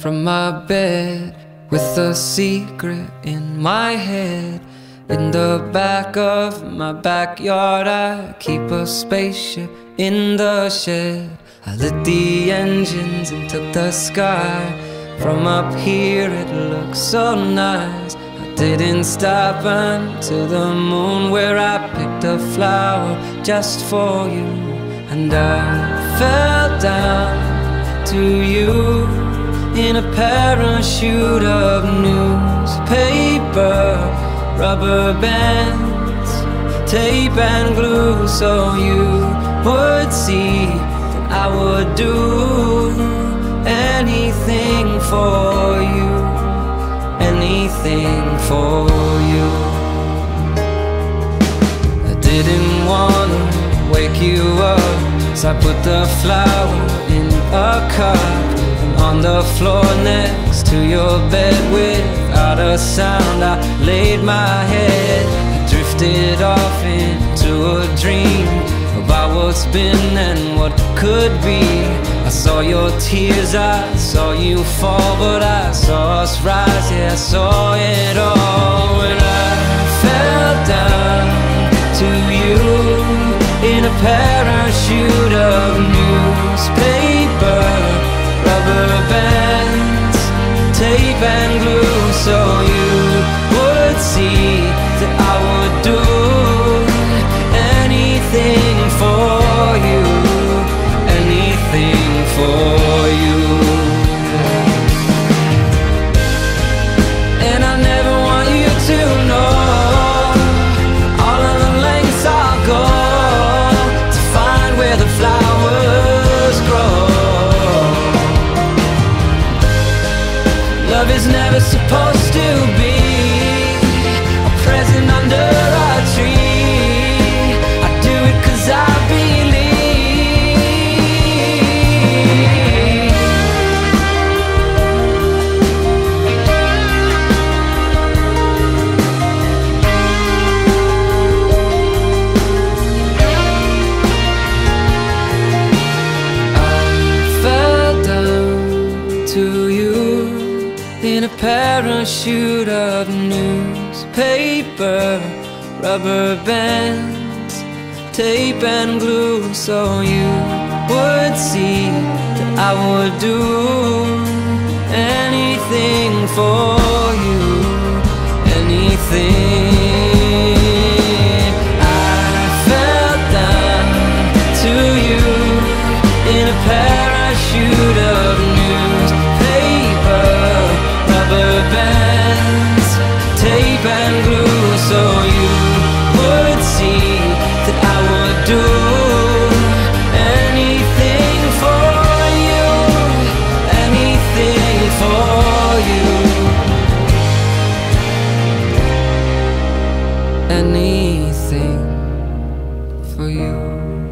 from my bed with a secret in my head. In the back of my backyard, I keep a spaceship in the shed. I lit the engines and took the sky. From up here, it looks so nice. I didn't stop until the moon, where I picked a flower just for you. And I fell down to you in a parachute of newspaper, rubber bands, tape and glue, so you would see that I would do anything for you, anything for you. I didn't wanna wake you up, so I put the flower in a cup on the floor next to your bed without a sound. I laid my head, I drifted off into a dream about what's been and what could be. I saw your tears, I saw you fall, but I saw us rise, yeah, I saw it all when I fell down to you in a parachute and glue, in a parachute of newspaper, rubber bands, tape and glue, so you would see that I would do anything for you, anything. I fell down to you in a parachute anything for you.